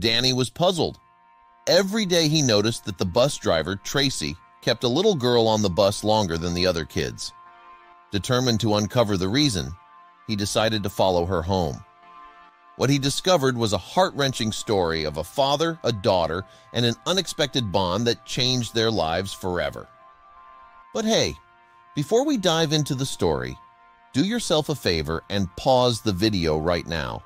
Danny was puzzled. Every day he noticed that the bus driver, Tracy, kept a little girl on the bus longer than the other kids. Determined to uncover the reason, he decided to follow her home. What he discovered was a heart-wrenching story of a father, a daughter, and an unexpected bond that changed their lives forever. But hey, before we dive into the story, do yourself a favor and pause the video right now.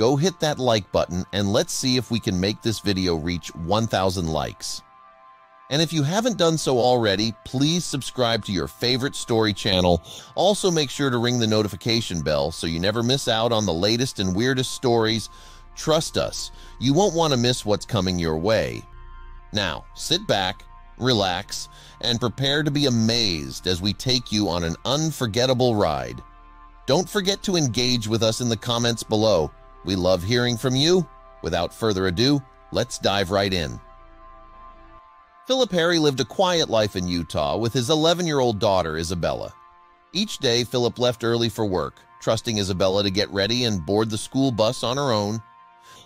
Go hit that like button and let's see if we can make this video reach 1,000 likes. And if you haven't done so already, please subscribe to your favorite story channel. Also make sure to ring the notification bell so you never miss out on the latest and weirdest stories. Trust us, you won't want to miss what's coming your way. Now, sit back, relax, and prepare to be amazed as we take you on an unforgettable ride. Don't forget to engage with us in the comments below. We love hearing from you. Without further ado, let's dive right in. Philip Harry lived a quiet life in Utah with his 11-year-old daughter, Isabella. Each day, Philip left early for work, trusting Isabella to get ready and board the school bus on her own.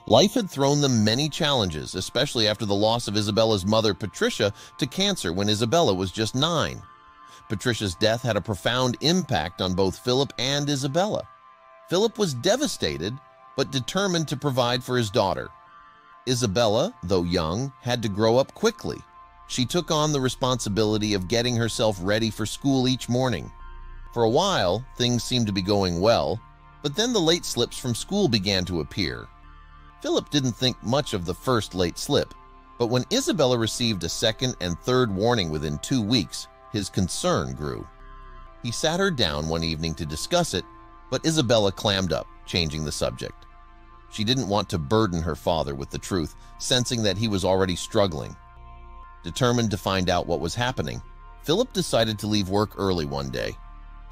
Life had thrown them many challenges, especially after the loss of Isabella's mother, Patricia, to cancer when Isabella was just nine. Patricia's death had a profound impact on both Philip and Isabella. Philip was devastated, but determined to provide for his daughter. Isabella, though young, had to grow up quickly she took on the responsibility of getting herself ready for school each morning. For a while, things seemed to be going well, but then the late slips from school began to appear. Philip didn't think much of the first late slip, but when Isabella received a second and third warning within two weeks, his concern grew. He sat her down one evening to discuss it, but Isabella clammed up, changing the subject. She didn't want to burden her father with the truth, sensing that he was already struggling. Determined to find out what was happening, Philip decided to leave work early one day.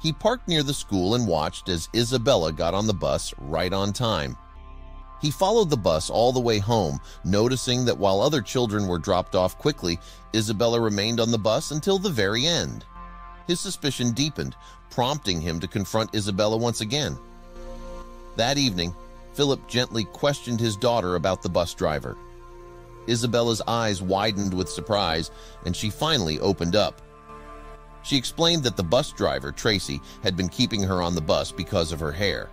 He parked near the school and watched as Isabella got on the bus right on time. He followed the bus all the way home, noticing that while other children were dropped off quickly, Isabella remained on the bus until the very end. His suspicion deepened, prompting him to confront Isabella once again. That evening, Philip gently questioned his daughter about the bus driver. Isabella's eyes widened with surprise, and she finally opened up. She explained that the bus driver, Tracy, had been keeping her on the bus because of her hair.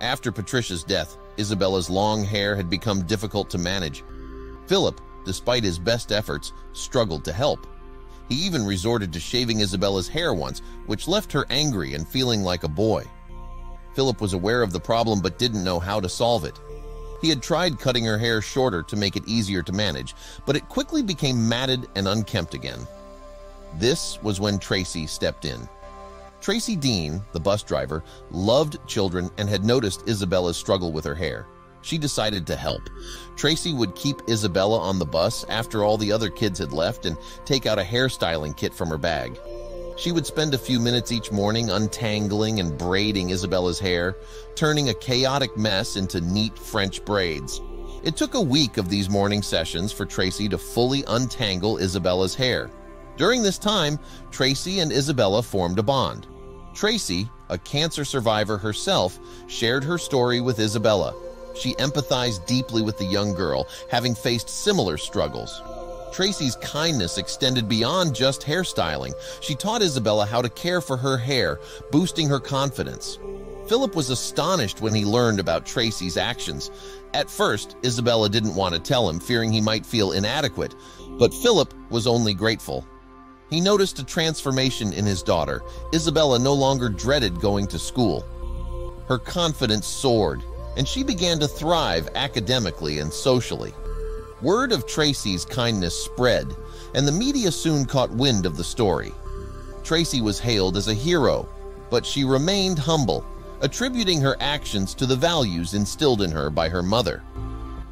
After Patricia's death, Isabella's long hair had become difficult to manage. Philip, despite his best efforts, struggled to help. He even resorted to shaving Isabella's hair once, which left her angry and feeling like a boy. Philip was aware of the problem but didn't know how to solve it. He had tried cutting her hair shorter to make it easier to manage, but it quickly became matted and unkempt again. This was when Tracy stepped in. Tracy Dean, the bus driver, loved children and had noticed Isabella's struggle with her hair. She decided to help. Tracy would keep Isabella on the bus after all the other kids had left and take out a hairstyling kit from her bag. She would spend a few minutes each morning untangling and braiding Isabella's hair, turning a chaotic mess into neat French braids. It took a week of these morning sessions for Tracy to fully untangle Isabella's hair. During this time, Tracy and Isabella formed a bond. Tracy, a cancer survivor herself, shared her story with Isabella. She empathized deeply with the young girl, having faced similar struggles. Tracy's kindness extended beyond just hairstyling. She taught Isabella how to care for her hair, boosting her confidence. Philip was astonished when he learned about Tracy's actions. At first, Isabella didn't want to tell him, fearing he might feel inadequate, but Philip was only grateful. He noticed a transformation in his daughter. Isabella no longer dreaded going to school. Her confidence soared, and she began to thrive academically and socially. Word of Tracy's kindness spread, and the media soon caught wind of the story. Tracy was hailed as a hero, but she remained humble, attributing her actions to the values instilled in her by her mother.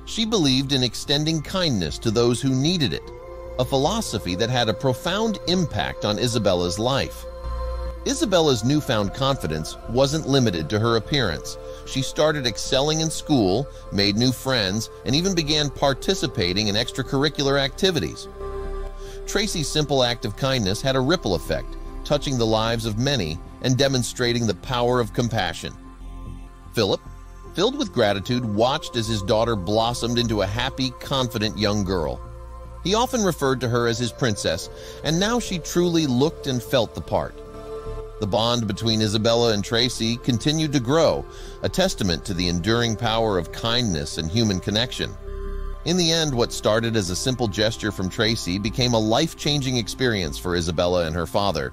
She believed in extending kindness to those who needed it, a philosophy that had a profound impact on Isabella's life. Isabella's newfound confidence wasn't limited to her appearance. She started excelling in school, made new friends, and even began participating in extracurricular activities. Tracy's simple act of kindness had a ripple effect, touching the lives of many and demonstrating the power of compassion. Philip filled with gratitude, watched as his daughter blossomed into a happy, confident young girl. He often referred to her as his princess, and now she truly looked and felt the part. The bond between Isabella and Tracy continued to grow, a testament to the enduring power of kindness and human connection. In the end, what started as a simple gesture from Tracy became a life-changing experience for Isabella and her father.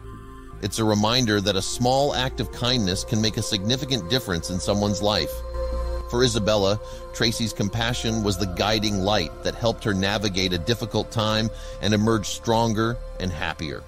It's a reminder that a small act of kindness can make a significant difference in someone's life. For Isabella, Tracy's compassion was the guiding light that helped her navigate a difficult time and emerge stronger and happier.